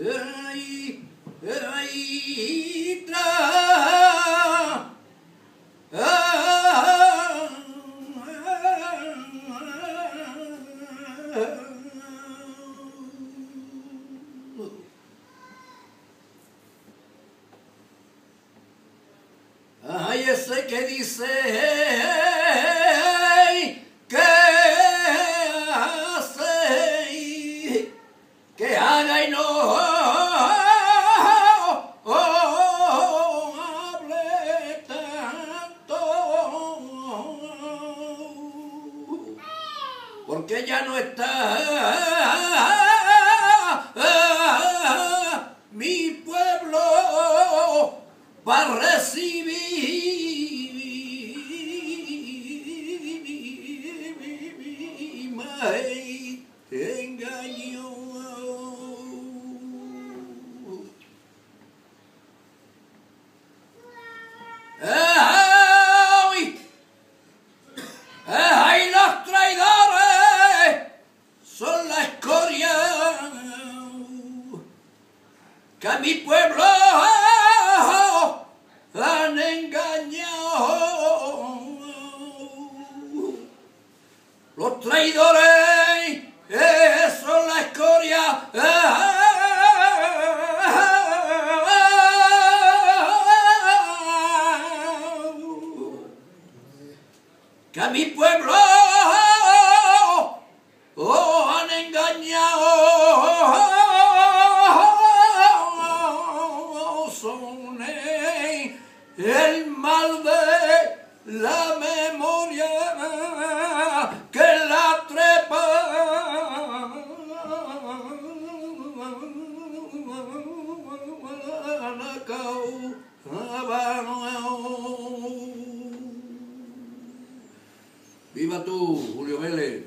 Ay, ese que dice que haga y no porque ya no está. Mi pueblo para recibir que a mi pueblo han engañado. Los traidores son la escoria. Que a mi pueblo el mal de la memoria que la trepa. Viva tú, Julio Vélez.